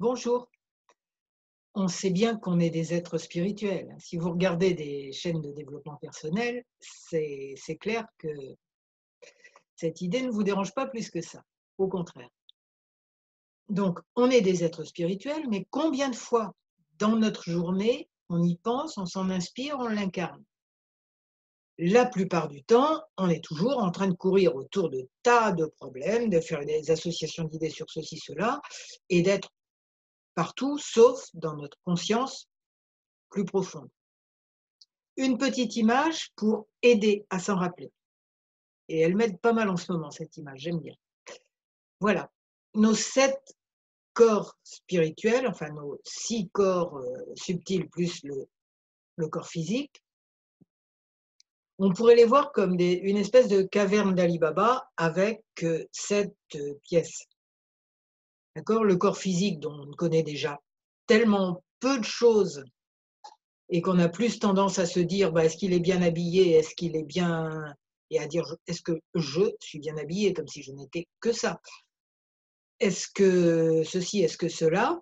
Bonjour. On sait bien qu'on est des êtres spirituels. Si vous regardez des chaînes de développement personnel, c'est clair que cette idée ne vous dérange pas plus que ça. Au contraire. Donc, on est des êtres spirituels, mais combien de fois dans notre journée on y pense, on s'en inspire, on l'incarne? La plupart du temps, on est toujours en train de courir autour de tas de problèmes, de faire des associations d'idées sur ceci, cela, et d'être partout, sauf dans notre conscience plus profonde. Une petite image pour aider à s'en rappeler. Et elle m'aide pas mal en ce moment, cette image, j'aime bien. Voilà, nos sept corps spirituels, enfin nos six corps euh, subtils plus le, corps physique, on pourrait les voir comme une espèce de caverne d'Ali Baba avec euh, sept euh, pièces. Le corps physique dont on connaît déjà tellement peu de choses et qu'on a plus tendance à se dire bah, est-ce qu'il est bien habillé, est-ce qu'il est bien. et à dire est-ce que je suis bien habillé, comme si je n'étais que ça. Est-ce que ceci, est-ce que cela?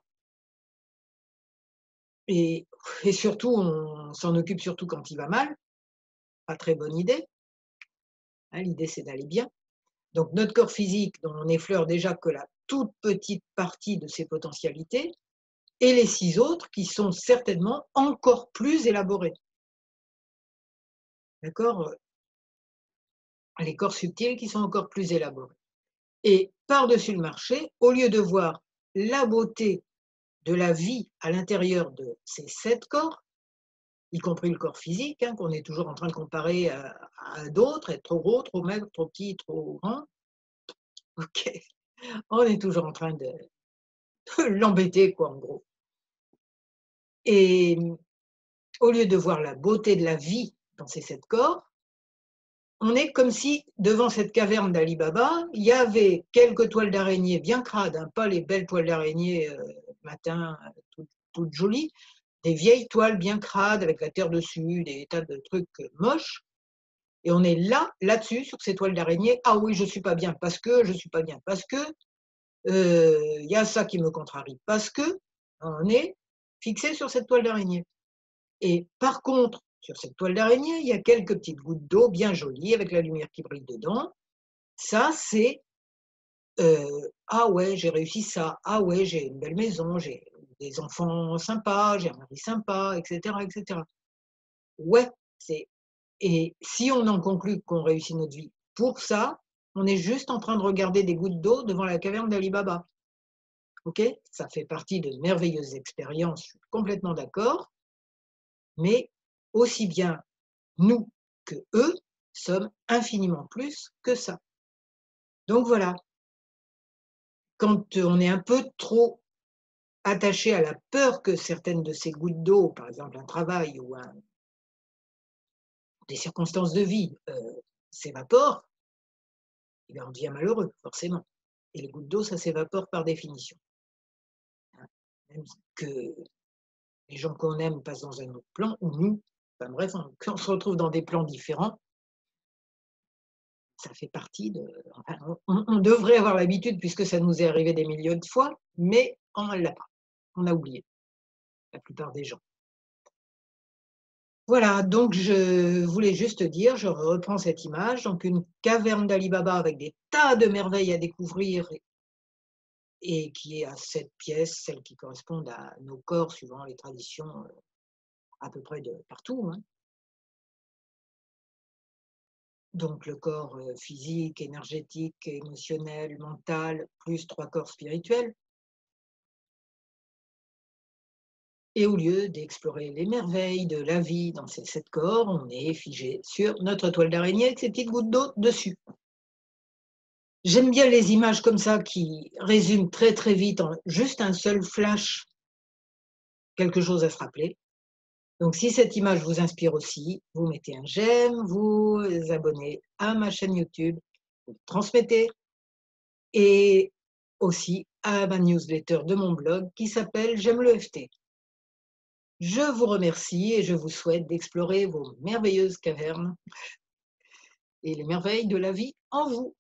Et, et surtout, on s'en occupe surtout quand il va mal. Pas très bonne idée. Hein, l'idée, c'est d'aller bien. Donc, notre corps physique, dont on effleure déjà que la toute petite partie de ses potentialités, et les six autres qui sont certainement encore plus élaborés. D'accord? Les corps subtils qui sont encore plus élaborés. Et par-dessus le marché, au lieu de voir la beauté de la vie à l'intérieur de ces sept corps, y compris le corps physique, hein, qu'on est toujours en train de comparer à, à d'autres, être trop gros, trop maigre, trop petit, trop grand. Ok, on est toujours en train de, l'embêter, quoi, en gros. Et au lieu de voir la beauté de la vie dans ces sept corps, on est comme si devant cette caverne d'Ali Baba, il y avait quelques toiles d'araignée bien crades, hein, pas les belles toiles d'araignée euh, matin toutes, toutes, jolies, des vieilles toiles bien crades avec la terre dessus, des tas de trucs moches. Et on est là, là-dessus, sur ces toiles d'araignée. Ah oui, je suis pas bien parce que je suis pas bien parce que euh, il y a ça qui me contrarie parce que on est fixé sur cette toile d'araignée. Et par contre, sur cette toile d'araignée, il y a quelques petites gouttes d'eau bien jolies avec la lumière qui brille dedans. Ça, c'est euh, ah ouais, j'ai réussi ça. Ah ouais, j'ai une belle maison, j'ai des enfants sympas, j'ai un mari sympa, etc., etc. Ouais, c'est et si on en conclut qu'on réussit notre vie pour ça, on est juste en train de regarder des gouttes d'eau devant la caverne d'Ali Baba. Ok? Ça fait partie de merveilleuses expériences, je suis complètement d'accord. Mais aussi bien nous que eux sommes infiniment plus que ça. Donc voilà. Quand on est un peu trop attaché à la peur que certaines de ces gouttes d'eau, par exemple un travail ou un, des circonstances de vie euh, s'évaporent, eh on devient malheureux, forcément. Et les gouttes d'eau, ça s'évapore par définition. Même que les gens qu'on aime passent dans un autre plan, ou nous, enfin bref, on, on se retrouve dans des plans différents, ça fait partie de. On, on, devrait avoir l'habitude, puisque ça nous est arrivé des millions de fois, mais on ne l'a pas. On a oublié, la plupart des gens. Voilà, donc je voulais juste dire, je reprends cette image, donc une caverne d'Ali Baba avec des tas de merveilles à découvrir et qui est à cette pièce, celles qui correspondent à nos corps suivant les traditions euh, à peu près de partout. Hein. Donc le corps euh, physique, énergétique, émotionnel, mental, plus trois corps spirituels. Et au lieu d'explorer les merveilles de la vie dans ces sept corps, on est figé sur notre toile d'araignée avec ces petites gouttes d'eau dessus. J'aime bien les images comme ça qui résument très très vite en juste un seul flash quelque chose à se rappeler. Donc si cette image vous inspire aussi, vous mettez un j'aime, vous abonnez à ma chaîne YouTube, vous transmettez et aussi à ma newsletter de mon blog qui s'appelle J'aime le FT. Je vous remercie et je vous souhaite d'explorer vos merveilleuses cavernes et les merveilles de la vie en vous.